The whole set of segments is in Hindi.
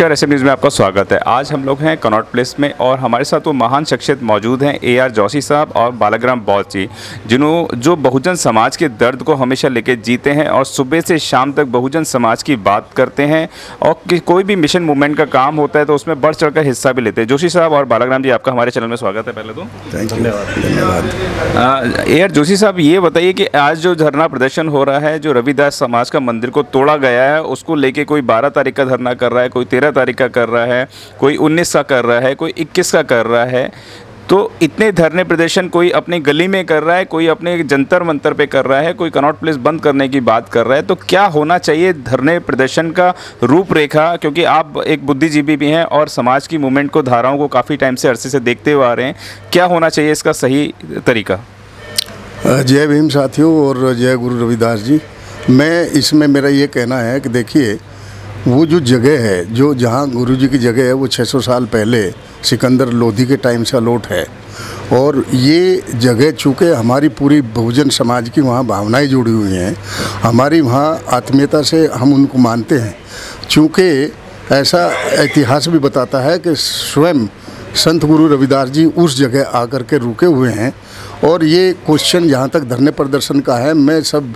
नमस्कार एस न्यूज़ में आपका स्वागत है। आज हम लोग हैं कनॉट प्लेस में और हमारे साथ वो महान शख्सियत मौजूद हैं ए आर जोशी साहब और बालाग्राम बौद्ध जी जिन्हों जो बहुजन समाज के दर्द को हमेशा लेके जीते हैं और सुबह से शाम तक बहुजन समाज की बात करते हैं और कि कोई भी मिशन मूवमेंट का काम होता है तो उसमें बढ़ चढ़ हिस्सा भी लेते हैं। जोशी साहब और बालाग्राम जी आपका हमारे चैनल में स्वागत है पहले तो। धन्यवाद। ए आर जोशी साहब ये बताइए कि आज जो धरना प्रदर्शन हो रहा है जो रविदास समाज का मंदिर को तोड़ा गया है उसको लेके कोई बारह तारीख का धरना कर रहा है कोई तेरह तारीख का कर रहा है, कोई उन्नीस का कर रहा है, कोई इक्कीस का कर रहा है तो इतने धरने प्रदर्शन कोई अपनी गली में कर रहा है, कोई अपने जंतर मंतर पे कर रहा है, कोई कनॉट प्लेस बंद करने की बात कर रहा है तो क्या होना चाहिए धरने प्रदर्शन का रूपरेखा? क्योंकि आप एक बुद्धिजीवी भी हैं और समाज की मूवमेंट को, धाराओं को काफ़ी टाइम से अरसे से देखते हुए आ रहे हैं। क्या होना चाहिए इसका सही तरीका? जय भीम साथियों और जय गुरु रविदास जी। मैं, इसमें मेरा ये कहना है कि देखिए वो जो जगह है, जो जहाँ गुरु जी की जगह है, वो 600 साल पहले सिकंदर लोधी के टाइम से अलोट है। और ये जगह चूँकि हमारी पूरी बहुजन समाज की वहाँ भावनाएँ जुड़ी हुई हैं, हमारी वहाँ आत्मीयता से हम उनको मानते हैं। चूँकि ऐसा इतिहास भी बताता है कि स्वयं संत गुरु रविदास जी उस जगह आकर के रुके हुए हैं और ये क्वेश्चन जहाँ तक धरने प्रदर्शन का है। मैं सब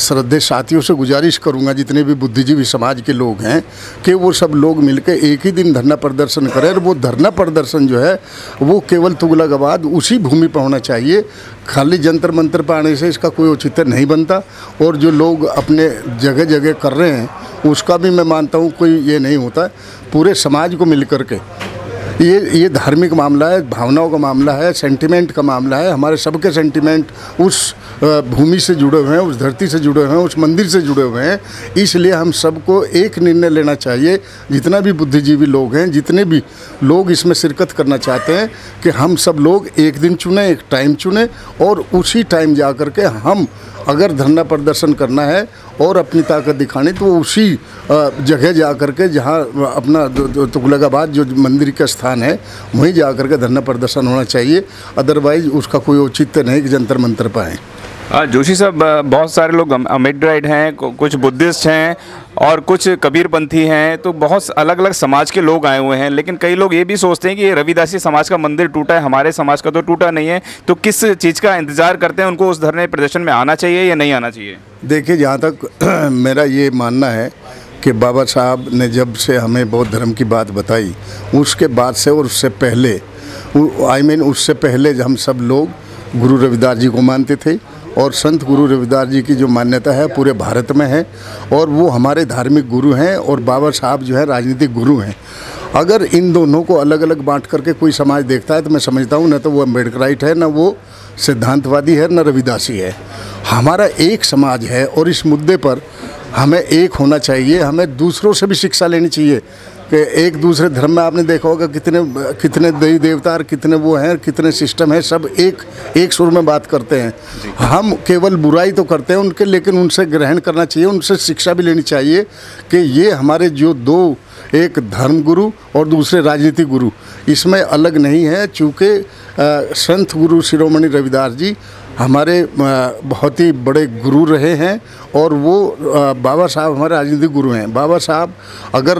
श्रद्धे साथियों से गुजारिश करूँगा, जितने भी बुद्धिजीवी समाज के लोग हैं, कि वो सब लोग मिलकर एक ही दिन धरना प्रदर्शन करें। और वो धरना प्रदर्शन जो है, वो केवल तुगलकाबाद उसी भूमि पर होना चाहिए। खाली जंतर मंतर पर आने से इसका कोई औचित्य नहीं बनता। और जो लोग अपने जगह जगह कर रहे हैं, उसका भी मैं मानता हूँ कोई ये नहीं होता। पूरे समाज को मिल करके ये ये धार्मिक मामला है, भावनाओं का मामला है सेंटिमेंट का मामला है, हमारे सबके सेंटिमेंट उस भूमि से जुड़े हुए हैं, उस धरती से जुड़े हुए हैं, उस मंदिर से जुड़े हुए हैं, इसलिए हम सबको एक निर्णय लेना चाहिए, जितना भी बुद्धिजीवी लोग हैं, जितने भी लोग इसमें शिरकत करना चाहते हैं, कि हम सब लोग एक दिन चुने, एक टाइम चुने, और उसी टाइम जा कर के हम अगर धरना प्रदर्शन करना है, और अपनी ताकत दिखानी तो उसी जगह जा कर के जहाँ अपना तुगलकाबाद जो मंदिर का स्थान है वहीं जा कर के धरना प्रदर्शन होना चाहिए अदरवाइज़ उसका कोई औचित्य नहीं कि जंतर मंतर पाएँ। जोशी साहब बहुत सारे लोग अमेड्राइड हैं कुछ बुद्धिस्ट हैं और कुछ कबीरपंथी हैं तो बहुत अलग अलग समाज के लोग आए हुए हैं लेकिन कई लोग ये भी सोचते हैं कि ये रविदासी समाज का मंदिर टूटा है हमारे समाज का तो टूटा नहीं है तो किस चीज़ का इंतज़ार करते हैं उनको उस धरने प्रदर्शन में आना चाहिए या नहीं आना चाहिए? देखिए जहाँ तक मेरा ये मानना है कि बाबा साहब ने जब से हमें बौद्ध धर्म की बात बताई, उसके बाद से और उससे पहले आई मीन उससे पहले हम सब लोग गुरु रविदास जी को मानते थे और संत गुरु रविदास जी की जो मान्यता है पूरे भारत में है और वो हमारे धार्मिक गुरु हैं और बाबा साहब जो है राजनीतिक गुरु हैं। अगर इन दोनों को अलग अलग बांट करके कोई समाज देखता है तो मैं समझता हूँ न तो वो अम्बेडकराइट है, ना वो सिद्धांतवादी है, न रविदासी है। हमारा एक समाज है और इस मुद्दे पर हमें एक होना चाहिए हमें दूसरों से भी शिक्षा लेनी चाहिए कि एक दूसरे धर्म में आपने देखा होगा कितने कितने देवी देवता और कितने वो हैं कितने सिस्टम हैं सब एक एक सुर में बात करते हैं। हम केवल बुराई तो करते हैं उनके लेकिन उनसे ग्रहण करना चाहिए उनसे शिक्षा भी लेनी चाहिए कि ये हमारे जो दो एक धर्म गुरु और दूसरे राजनीतिक गुरु। इसमें अलग नहीं है चूँकि संत गुरु शिरोमणि रविदास जी हमारे बहुत ही बड़े गुरु रहे हैं और वो बाबा साहब हमारे राजनीतिक गुरु हैं। बाबा साहब, अगर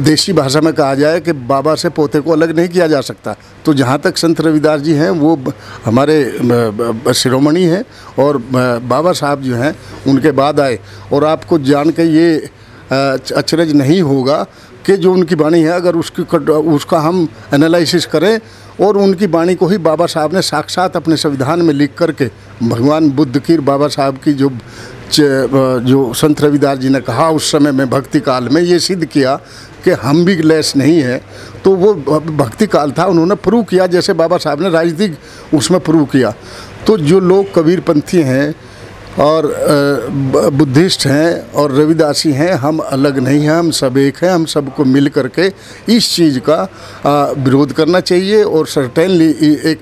देशी भाषा में कहा जाए कि बाबा से पोते को अलग नहीं किया जा सकता तो जहाँ तक संत रविदास जी हैं, वो हमारे शिरोमणि हैं और बाबा साहब जो हैं, उनके बाद आए। और आपको जान के ये अचरज नहीं होगा कि जो उनकी वाणी है, अगर उसकी उसका हम एनालिसिस करें और उनकी वाणी को ही बाबा साहब ने साक्षात अपने संविधान में लिख करके भगवान बुद्ध की, बाबा साहब की जो जो संत रविदास जी ने कहा उस समय में भक्ति काल में ये सिद्ध किया कि हम भी लेस नहीं है। तो वो भक्ति काल था, उन्होंने प्रूव किया, जैसे बाबा साहब ने राजनीतिक उसमें प्रूव किया। तो जो लोग कबीरपंथी हैं और बुद्धिस्ट हैं और रविदासी हैं, हम अलग नहीं हैं, हम सब एक हैं, हम सबको मिल करके इस चीज़ का विरोध करना चाहिए और सर्टेनली एक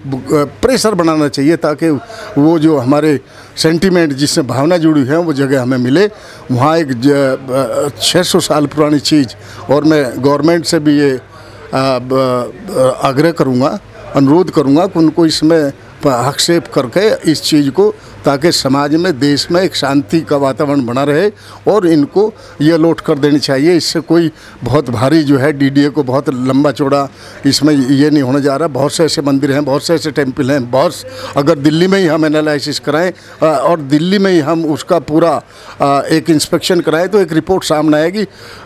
प्रेशर बनाना चाहिए ताकि वो जो हमारे सेंटीमेंट जिससे भावना जुड़ी है, वो जगह हमें मिले। वहाँ एक छः सौ साल पुरानी चीज़ और मैं गवर्नमेंट से भी ये आग्रह करूँगा, अनुरोध करूँगा कि उनको इसमें हस्तक्षेप करके इस चीज़ को ताकि समाज में, देश में एक शांति का वातावरण बना रहे और इनको ये अलॉट कर देनी चाहिए। इससे कोई बहुत भारी जो है डीडीए को बहुत लंबा चौड़ा इसमें ये नहीं होने जा रहा। बहुत से ऐसे मंदिर हैं, बहुत से ऐसे टेंपल हैं, बहुत अगर दिल्ली में ही हम एनालिसिस कराएँ और दिल्ली में ही हम उसका पूरा एक इंस्पेक्शन कराएँ तो एक रिपोर्ट सामने आएगी।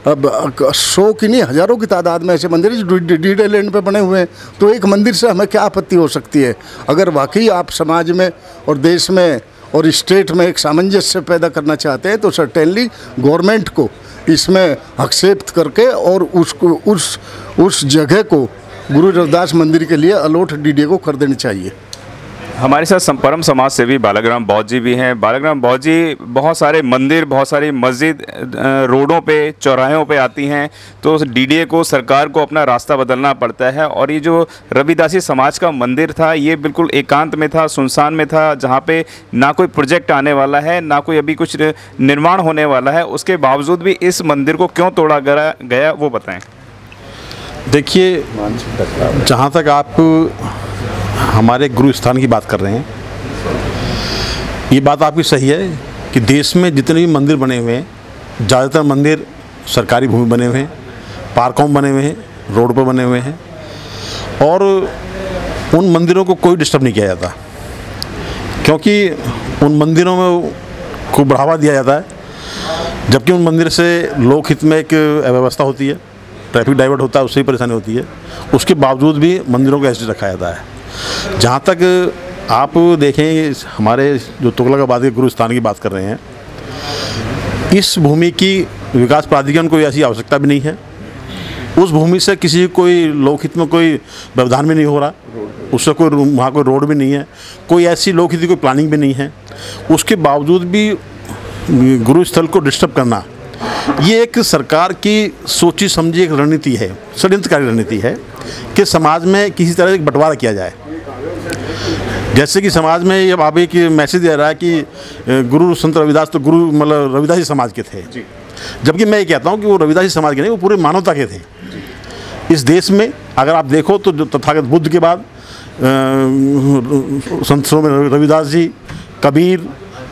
अब सौ की नहीं, हज़ारों की तादाद में ऐसे मंदिर डीडे लैंड पर बने हुए हैं। तो एक मंदिर से हमें क्या आपत्ति हो सकती है? अगर वाकई आप समाज में और देश में और स्टेट में एक सामंजस्य पैदा करना चाहते हैं तो सर्टेनली गवर्नमेंट को इसमें हस्तक्षेप करके और उसको, उस उस जगह को गुरु रविदास मंदिर के लिए अलोट डीडीए को कर देनी चाहिए। हमारे साथ संपरम समाज सेवी बालाग्राम बौद्ध जी भी हैं। बालाग्राम बौद्ध जी बहुत सारे मंदिर, बहुत सारी मस्जिद रोडों पे, चौराहों पे आती हैं। तो डीडीए को, सरकार को अपना रास्ता बदलना पड़ता है और ये जो रविदासी समाज का मंदिर था, ये बिल्कुल एकांत में था, सुनसान में था, जहाँ पे ना कोई प्रोजेक्ट आने वाला है, ना कोई अभी कुछ निर्माण होने वाला है। उसके बावजूद भी इस मंदिर को क्यों तोड़ा गया, वो बताएँ। देखिए, जहाँ तक आप हमारे गुरु स्थान की बात कर रहे हैं। ये बात आपकी सही है कि देश में जितने भी मंदिर बने हुए हैं, ज़्यादातर मंदिर सरकारी भूमि बने हुए हैं, पार्कों में बने हुए हैं, रोड पर बने हुए हैं, और उन मंदिरों को कोई डिस्टर्ब नहीं किया जाता। क्योंकि उन मंदिरों में को बढ़ावा दिया जाता है, जबकि उन मंदिर से लोक हित में एक व्यवस्था होती है ट्रैफ़िक डाइवर्ट होता है, उससे ही परेशानी होती है। उसके बावजूद भी मंदिरों को ऐसे रखा जाता है। जहाँ तक आप देखें, हमारे जो तुगलकाबाद के गुरु स्थान की बात कर रहे हैं, इस भूमि की विकास प्राधिकरण को ऐसी आवश्यकता भी नहीं है। उस भूमि से किसी कोई लोकहित में कोई व्यवधान भी नहीं हो रहा, उससे कोई वहाँ कोई रोड भी नहीं है, कोई ऐसी लोकहित की कोई प्लानिंग भी नहीं है। उसके बावजूद भी गुरु स्थल को डिस्टर्ब करना, ये एक सरकार की सोची समझी एक रणनीति है, षड्यंत्रकारी रणनीति है। कि समाज में किसी तरह से बंटवारा किया जाए। जैसे कि समाज में ये अब एक मैसेज दे रहा है कि गुरु संत रविदास तो गुरु मतलब रविदासी समाज के थे। जबकि मैं ये कहता हूँ कि वो रविदासी समाज के नहीं वो पूरे मानवता के थे। इस देश में अगर आप देखो तो तथागत बुद्ध के बाद संतों में रविदास जी कबीर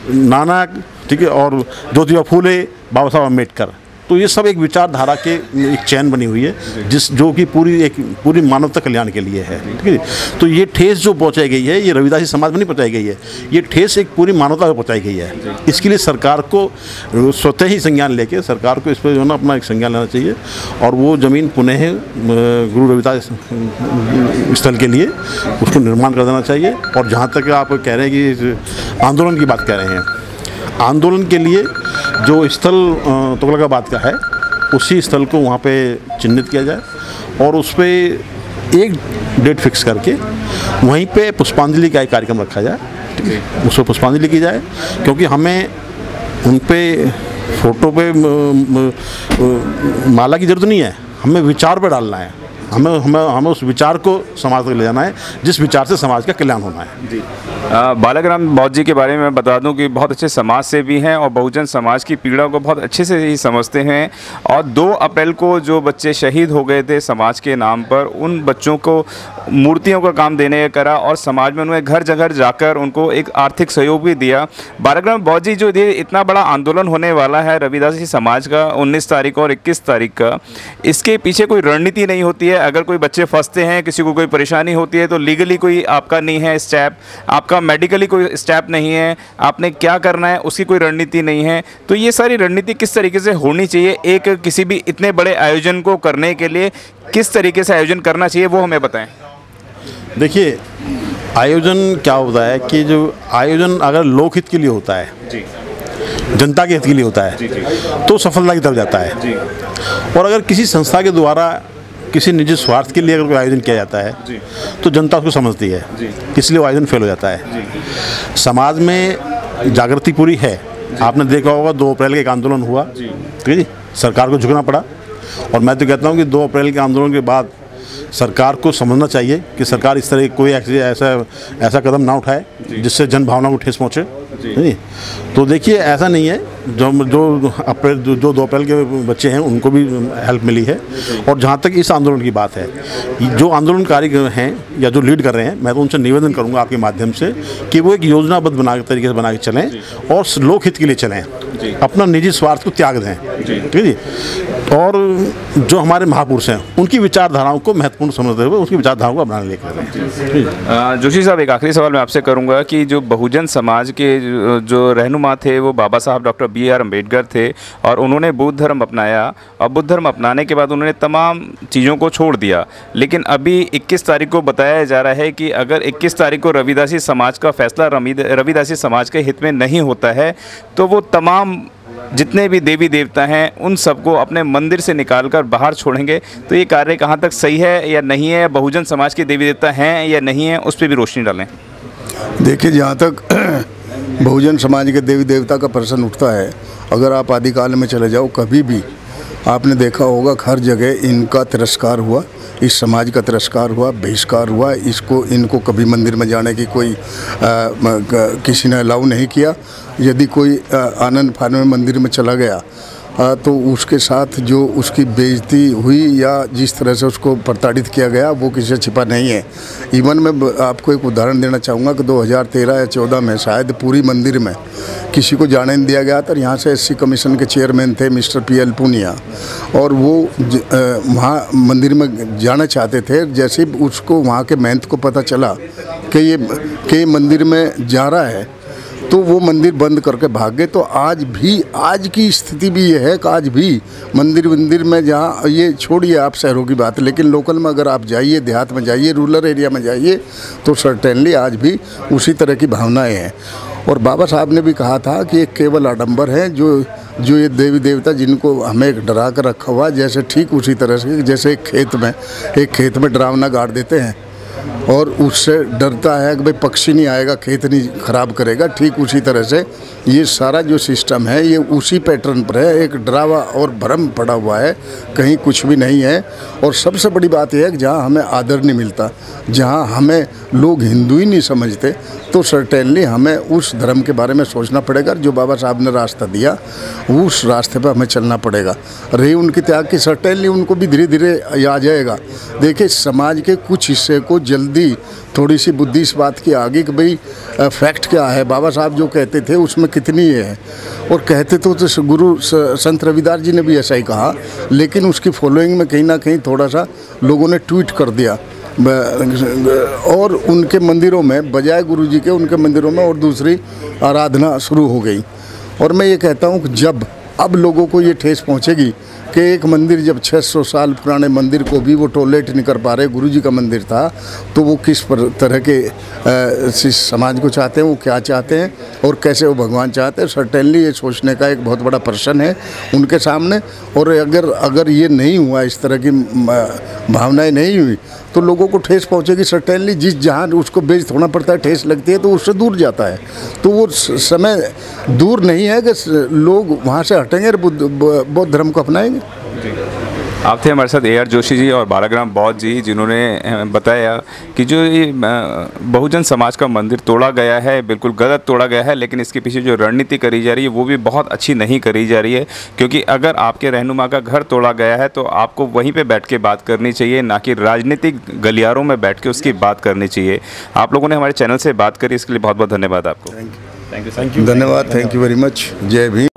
नानक ठीक है और ज्योतिबा फूले बाबा साहब अंबेडकर तो ये सब एक विचारधारा के एक चैन बनी हुई है, जिस, जो कि पूरी एक, पूरी मानवता कल्याण के लिए है, ठीक है तो ये ठेस जो पहुँचाई गई है, ये रविदासी समाज में नहीं पहुँचाई गई है, ये ठेस एक पूरी मानवता को पहुँचाई गई है। इसके लिए सरकार को स्वतः ही संज्ञान लेके, सरकार को इस पर जो है ना अपना एक संज्ञान लेना चाहिए, और वो ज़मीन पुनः गुरु रविदास स्थल के लिए उसको निर्माण कर देना चाहिए। और जहाँ तक आप कह रहे हैं कि आंदोलन की बात कह रहे हैं, आंदोलन के लिए जो स्थल तुगलकाबाद का है, उसी स्थल को वहाँ पे चिन्हित किया जाए और उस पर एक डेट फिक्स करके वहीं पे पुष्पांजलि का एक कार्यक्रम रखा जाए। ठीक है? उस पर पुष्पांजलि की जाए, क्योंकि हमें उन पे फ़ोटो पे माला की ज़रूरत नहीं है। हमें विचार पे डालना है। हमें हमें हमें उस विचार को समाज तक ले जाना है जिस विचार से समाज का कल्याण होना है। अ, बालाग्राम बौद्ध जी के बारे में बता दूँ कि बहुत अच्छे समाज से भी हैं और बहुजन समाज की पीड़ा को बहुत अच्छे से ही समझते हैं। और 2 अप्रैल को जो बच्चे शहीद हो गए थे समाज के नाम पर उन बच्चों को मूर्तियों का काम देने का करा और समाज में उन्हें घर जगह जाकर उनको एक आर्थिक सहयोग भी दिया। बालाग्राम बौद्ध जी जो इतना बड़ा आंदोलन होने वाला है रविदास जी समाज का 19 तारीख और 21 तारीख का। इसके पीछे कोई रणनीति नहीं होती है अगर कोई बच्चे फंसते हैं किसी को कोई परेशानी होती है तो लीगली कोई आपका नहीं है स्टेप आपका मेडिकली कोई स्टेप नहीं है. आपने क्या करना है उसकी कोई रणनीति नहीं है. तो ये सारी रणनीति किस तरीके से होनी चाहिए एक किसी भी इतने बड़े आयोजन को करने के लिए किस तरीके से आयोजन करना चाहिए वो हमें बताएँ। देखिए आयोजन क्या होता है कि जो आयोजन अगर लोकहित के लिए होता है जी। जनता के हित के लिए होता है तो सफलता की तरफ़ जाता है। जी। और अगर किसी संस्था के द्वारा किसी निजी स्वार्थ के लिए अगर कोई आयोजन किया जाता है जी। तो जनता उसको समझती है। इसलिए वो आयोजन फेल हो जाता है। समाज में जागृति पूरी है। आपने देखा होगा दो अप्रैल का एक आंदोलन हुआ। ठीक है जी? सरकार को झुकना पड़ा। और मैं तो कहता हूँ कि दो अप्रैल के आंदोलन के बाद सरकार को समझना चाहिए कि सरकार इस तरह कोई ऐसा ऐसा कदम ना उठाए जिससे जन भावना को ठेस पहुँचे। तो देखिए ऐसा नहीं है जो जो अप्रैल जो, अप्रैल के बच्चे हैं उनको भी हेल्प मिली है। और जहाँ तक इस आंदोलन की बात है जो आंदोलनकारी हैं या जो लीड कर रहे हैं मैं तो उनसे निवेदन करूँगा आपके माध्यम से कि वो एक योजनाबद्ध बना तरीके से बना के चलें और लोकहित के लिए चलें। अपना निजी स्वार्थ को त्याग दें। ठीक है जी? और जो हमारे महापुरुष हैं उनकी विचारधाराओं को महत्वपूर्ण समझते हुए उसकी विचारधाराओं को अपनाने लेकर जोशी साहब एक आखिरी सवाल मैं आपसे करूँगा कि जो बहुजन समाज के जो रहनुमा थे वो बाबा साहब डॉक्टर बी आर अंबेडकर थे और उन्होंने बुद्ध धर्म अपनाया। और बुद्ध धर्म अपनाने के बाद उन्होंने तमाम चीज़ों को छोड़ दिया। लेकिन अभी 21 तारीख को बताया जा रहा है कि अगर 21 तारीख को रविदासी समाज का फैसला रविदासी समाज के हित में नहीं होता है तो वो तमाम जितने भी देवी देवता हैं, उन सबको अपने मंदिर से निकालकर बाहर छोड़ेंगे। तो ये कार्य कहाँ तक सही है या नहीं है? बहुजन समाज के देवी देवता हैं या नहीं है, उस पर भी रोशनी डालें। देखिए, जहाँ तक बहुजन समाज के देवी देवता का प्रश्न उठता है अगर आप आदिकाल में चले जाओ कभी भी आपने देखा होगा हर जगह इनका तिरस्कार हुआ इस समाज का तिरस्कार हुआ बहिष्कार हुआ इसको इनको कभी मंदिर में जाने की कोई आ, किसी ने अलाउ नहीं किया। यदि कोई आनंद फान में मंदिर में चला गया तो उसके साथ जो उसकी बेइज्जती हुई या जिस तरह से उसको प्रताड़ित किया गया, वो किसी से छिपा नहीं है। इवन मैं आपको एक उदाहरण देना चाहूँगा कि 2013 या 14 में शायद पूरी मंदिर में किसी को जाने नहीं दिया गया था यहाँ से एससी कमीशन के चेयरमैन थे मिस्टर पी एल पूनिया। और वो वहाँ मंदिर में जाना चाहते थे, जैसे उसको वहाँ के महंत को पता चला कि ये, कि मंदिर में जा रहा है तो वो मंदिर बंद करके भाग गए। तो आज भी, आज की स्थिति भी ये है कि आज भी मंदिर मंदिर में जहाँ ये छोड़िए आप शहरों की बात, लेकिन लोकल में अगर आप जाइए, देहात में जाइए, रूरल एरिया में जाइए तो सर्टेनली आज भी उसी तरह की भावनाएँ हैं। और बाबा साहब ने भी कहा था कि एक केवल आडम्बर है, जो जो ये देवी देवता जिनको हमें डरा कर रखा हुआ जैसे ठीक उसी तरह से, जैसे एक खेत में, एक खेत में डरावना गाड़ देते हैं। और उससे डरता है कि भाई पक्षी नहीं आएगा, खेत नहीं खराब करेगा। ठीक उसी तरह से ये सारा जो सिस्टम है, ये उसी पैटर्न पर है। एक डरावा और भ्रम पड़ा हुआ है, कहीं कुछ भी नहीं है। और सबसे बड़ी बात यह है कि जहाँ हमें आदर नहीं मिलता, जहाँ हमें लोग हिंदू ही नहीं समझते तो सर्टेनली हमें उस धर्म के बारे में सोचना पड़ेगा। जो बाबा साहब ने रास्ता दिया, उस रास्ते पर हमें चलना पड़ेगा। रही उनकी त्याग की सर्टेनली उनको भी धीरे धीरे आ जाएगा। देखिए, समाज के कुछ हिस्से को जल्दी थोड़ी सी बुद्धि इस बात की आ गई कि भाई फैक्ट क्या है? बाबा साहब जो कहते थे उसमें कितनी ये है? और कहते तो, तो गुरु संत रविदास जी ने भी ऐसा ही कहा लेकिन उसकी फॉलोइंग में कहीं ना कहीं थोड़ा सा लोगों ने ट्वीट कर दिया। और उनके मंदिरों में बजाय गुरु जी के उनके मंदिरों में और दूसरी आराधना शुरू हो गई। और मैं ये कहता हूँ कि जब अब लोगों को ये ठेस पहुँचेगी कि एक मंदिर जब 600 साल पुराने मंदिर को भी वो टॉयलेट नहीं कर पा रहे गुरु जी का मंदिर था तो वो किस पर तरह के आ, समाज को चाहते हैं वो क्या चाहते हैं और कैसे वो भगवान चाहते हैं? सर्टेनली ये सोचने का एक बहुत बड़ा प्रश्न है उनके सामने और अगर अगर ये नहीं हुआ इस तरह की भावनाएँ नहीं हुई तो लोगों को ठेस पहुँचेगी सर्टेनली जिस जहाँ उसको बेच थोड़ा पड़ता है, ठेस लगती है तो उससे दूर जाता है। तो वो समय दूर नहीं है कि लोग वहाँ से हटेंगे और बौद्ध धर्म को अपनाएँगे। आप थे हमारे साथ ए आर जोशी जी और बालाग्राम बौद्ध जी जिन्होंने बताया कि जो ये बहुजन समाज का मंदिर तोड़ा गया है बिल्कुल गलत तोड़ा गया है लेकिन इसके पीछे जो रणनीति करी जा रही है वो भी बहुत अच्छी नहीं करी जा रही है क्योंकि अगर आपके रहनुमा का घर तोड़ा गया है तो आपको वहीं पर बैठ के बात करनी चाहिए ना कि राजनीतिक गलियारों में बैठ के उसकी बात करनी चाहिए। आप लोगों ने हमारे चैनल से बात करी इसके लिए बहुत बहुत धन्यवाद आपको। थैंक यू थैंक यू धन्यवाद थैंक यू वेरी मच जय भीम।